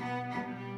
Música